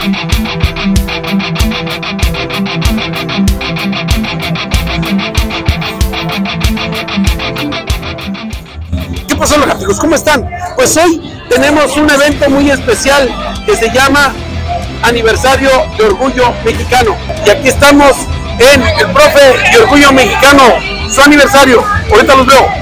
¿Qué pasó, lagartijos? ¿Cómo están? Pues hoy tenemos un evento muy especial que se llama Aniversario de Orgullo Mexicano. Y aquí estamos en el profe de Orgullo Mexicano, su aniversario. Ahorita los veo.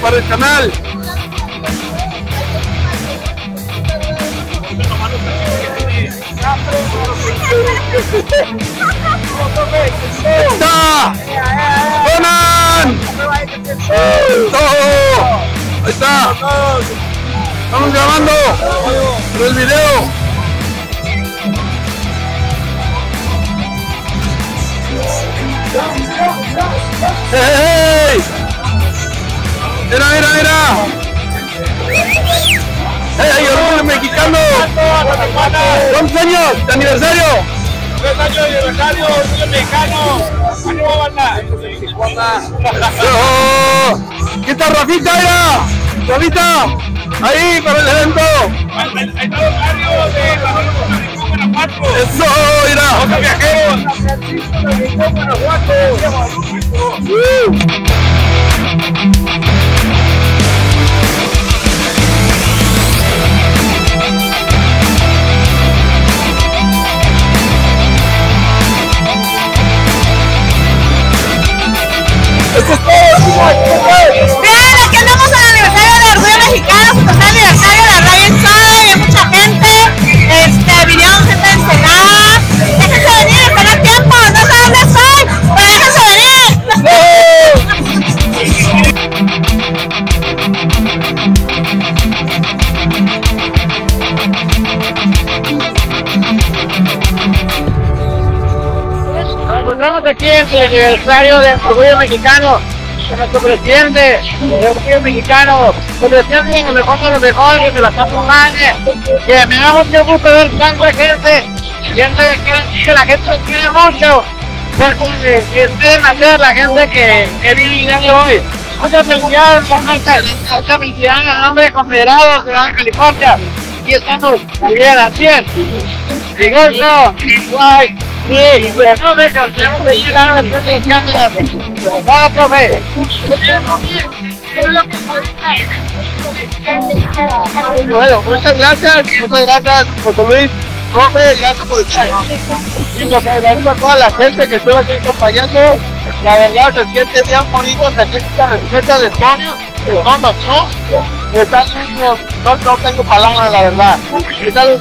Para el canal. Está. ¡Todo! Está. Estamos grabando por el video. ¡Hey! ¡Mira, mira, mira! ¡Hey, orgullo mexicano! ¿Cuántos años de aniversario? Tres años de aniversario, orgullo mexicano. ¡Ánimo, banda! ¡Oh! ¿Qué tal, Rafita? Mira! ¡Rafita! Ahí, para el evento. Ahí está los barrios de Barrio Guanajuato. ¡Eso! Mira. ¡Otros viajeros! ¡Uh! Eso es Bien, aquí de de y mucha gente, este, vinieron gente de déjense venir, tiempo, no sé dónde pero déjense venir. Nos encontramos aquí en el aniversario del Orgullo Mexicano, con nuestro presidente del Orgullo Mexicano, el presidente lo mejor de los mejores, de la Santa Madre, que me da mucho gusto ver tanta gente, gente que, que la gente quiere mucho, porque que ustedes hacer la gente que, que vive el día de hoy. Muchas felicidades, muchas felicidades en nombre de Confederados de Baja California, y estamos bien al 100. Rigoso, guay, pues de. Bueno, muchas gracias, muchas gracias, José Luis. Profe, gracias por estar. Y nos agradezco a toda la gente que estuvo aquí acompañando. La verdad se siente bien bonito, siente la receta de Antonio. No, no, no. No, no, tengo palabras, la verdad. Es algo.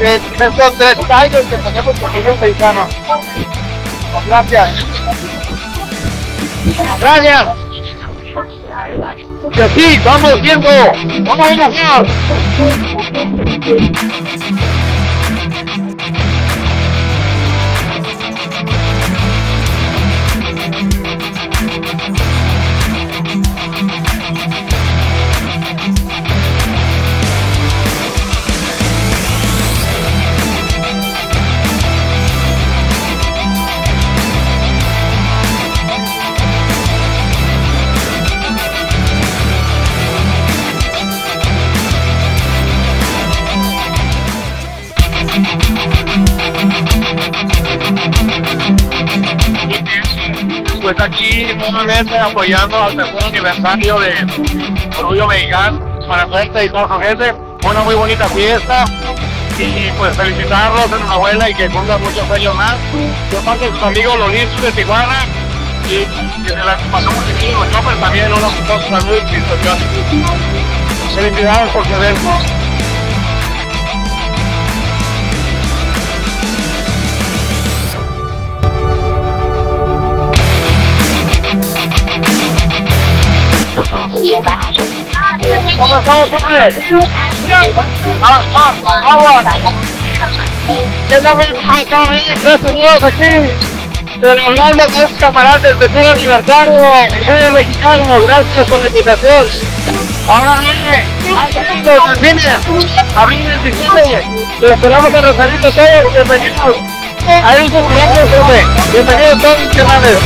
Eh, Estos tres años que tenemos con ellos mexicanos. Gracias. Gracias. Que sí, vamos viendo. Vamos a ir pues aquí nuevamente apoyando al tercer aniversario de Orgullo Mexicano para suerte y toda su gente. Una muy bonita fiesta y pues felicitarlos en una abuela y que cumplan muchos años más. Yo parte de sus amigos los de Tijuana y se la muy bien los choppers también, dos saludos y. Felicidades por vernos. ¿Cómo estamos, hombres? Vamos, vamos, vamos. ¿Qué tal, Gracias a Dios aquí. Celebrando con los camaradas del tercer aniversario del mexicano. Gracias por. Ahora viene, los delfines, abril 27. Lo esperamos a Rosarito un cumpleaños, hombre. Bienvenidos todos canales.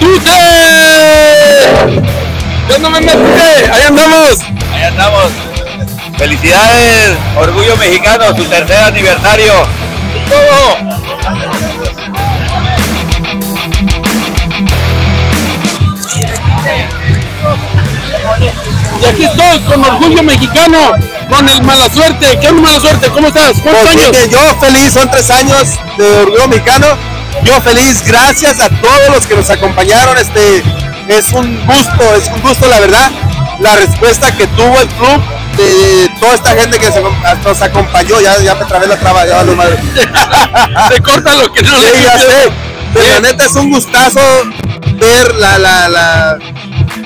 ¡Matute! ¿Qué onda, mi Matute? Ahí andamos. Ahí andamos. Felicidades, Orgullo Mexicano, su tercer aniversario. Todo. Y aquí estoy con Orgullo Mexicano, con el Mala Suerte. ¿Qué Mala Suerte? ¿Cómo estás? ¿Cuántos Pues años? yo feliz, son tres años de Orgullo Mexicano. Yo feliz, gracias a todos los que nos acompañaron. Este es un gusto, es un gusto la verdad. La respuesta que tuvo el club de toda esta gente que se- nos acompañó, ya, ya me trabé la traba, ya valió madre. Se corta lo que no Sí, le ya sé. Pero la neta es un gustazo ver la, la, la,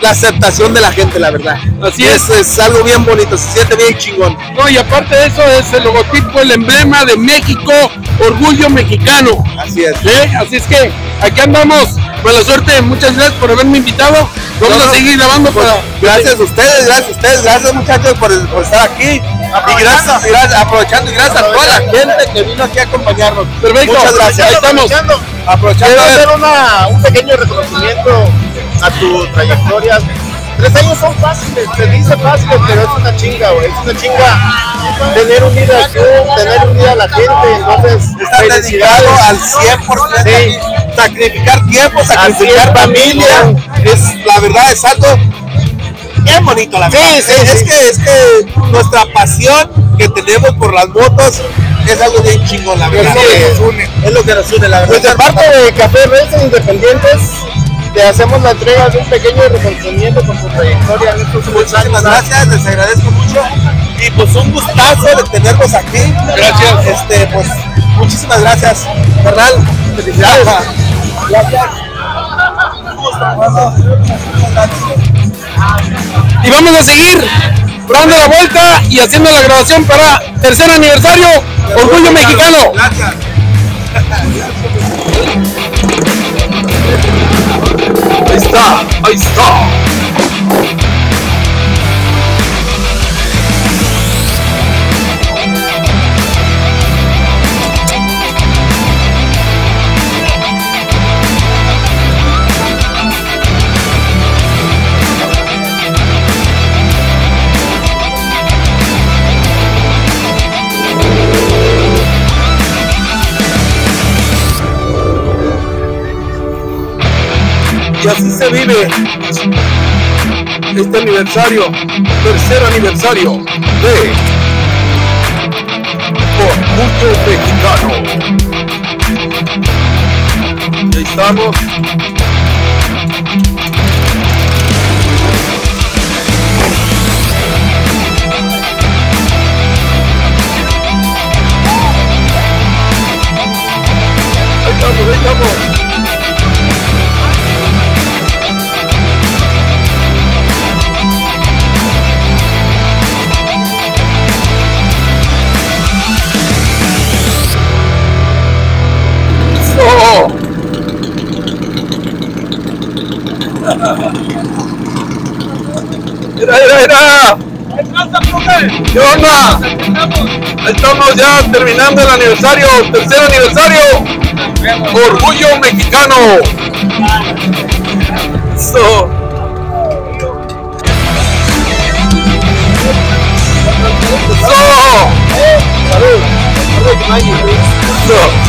la aceptación de la gente, la verdad. Así es. Es algo bien bonito, se siente bien chingón. No, y aparte de eso es el logotipo, el emblema de México, Orgullo Mexicano. Así es. ¿Eh? Así es que aquí andamos. Mala suerte, muchas gracias por haberme invitado. Vamos No, no, a seguir grabando pues, para. Gracias a ustedes, gracias a ustedes, gracias muchachos por, por estar aquí. Y gracias, gracias, aprovechando y gracias a toda la gente que vino aquí a acompañarnos. Perfecto. Muchas gracias. Ahí estamos. Aprovechando. Hacer una, un pequeño reconocimiento a tu trayectoria. Tres años son fáciles, se dice fáciles, pero es una chinga, güey. Es una chinga tener unida al club, tener unida a la gente. Entonces, Estar dedicado al 100%, Sí. sacrificar tiempo, sacrificar es, familia. Es, la verdad es algo bien bonito, la verdad. Sí, sí, es, sí. que, es que nuestra pasión que tenemos por las motos es algo bien chingón, la verdad. lo que nos une. Es lo que nos une, la verdad. Pues de parte de Café Reyes Independientes, te hacemos la entrega de un pequeño reconocimiento con tu trayectoria en estos últimos años. Muchísimas gracias, les agradezco mucho. Y pues un gustazo de tenerlos aquí. Gracias. Este, pues, muchísimas gracias, carnal. Felicidades. Gracias. Y vamos a seguir dando la vuelta y haciendo la grabación para tercer aniversario, Orgullo Mexicano. Gracias. Ahí está, ahí Y así se vive este aniversario, tercer aniversario de Orgullo Mexicano. Y ahí estamos. ¡Mira, mira, mira! ¿Qué onda? Estamos ya terminando el aniversario, tercer aniversario. Orgullo mexicano. Eso. Eso. Eso.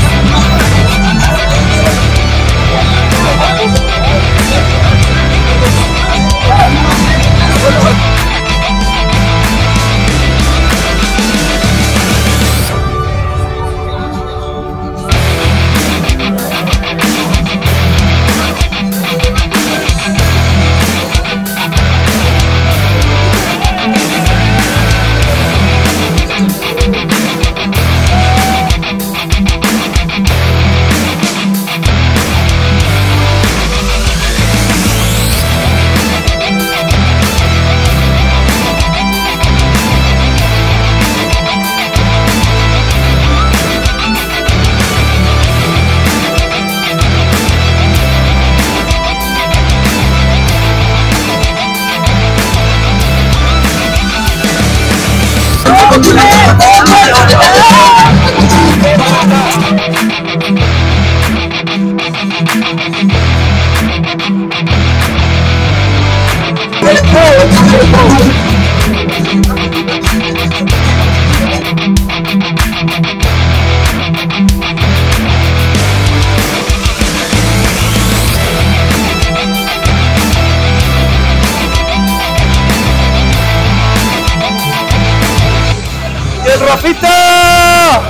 El Rafita!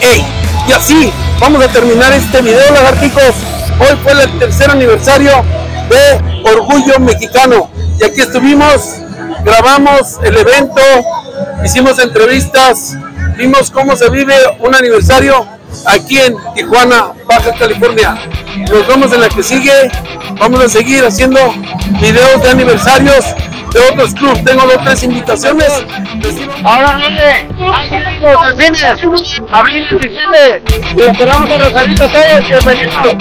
¡Ey! Y así vamos a terminar este video, lagarticos. Hoy fue el tercer aniversario de Orgullo Mexicano. Y aquí estuvimos, grabamos el evento, hicimos entrevistas, vimos cómo se vive un aniversario aquí en Tijuana, Baja California. Nos vemos en la que sigue. Vamos a seguir haciendo videos de aniversarios de otros clubes. Tengo otras invitaciones. Ahora viene, Delfines, abril 17, y esperamos a Rosarito Sayas, bienvenido.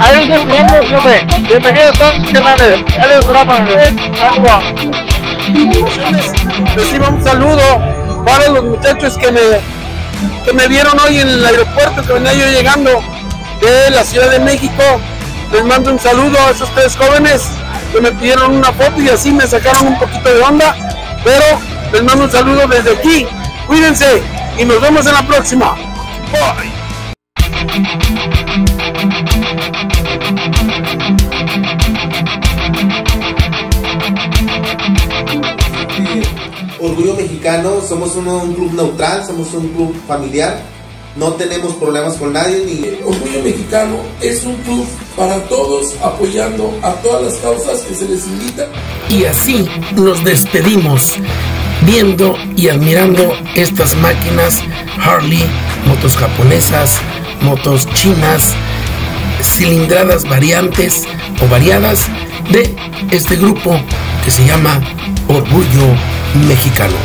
Ahí nos vemos, hombre. Bienvenidos todos los canales. Él es Brahma, agua. Reciba un saludo para los muchachos que me, que me vieron hoy en el aeropuerto, que venía yo llegando de la Ciudad de México. Les mando un saludo a esos tres jóvenes que me pidieron una foto y así me sacaron un poquito de onda. Pero les mando un saludo desde aquí. Cuídense y nos vemos en la próxima. Bye. Mexicano, somos uno- un club neutral, somos un club familiar, no tenemos problemas con nadie ni Orgullo Mexicano es un club para todos, apoyando a todas las causas que se les invita. Y así nos despedimos viendo y admirando estas máquinas Harley, motos japonesas, motos chinas, cilindradas variantes o variadas de este grupo que se llama Orgullo Mexicano.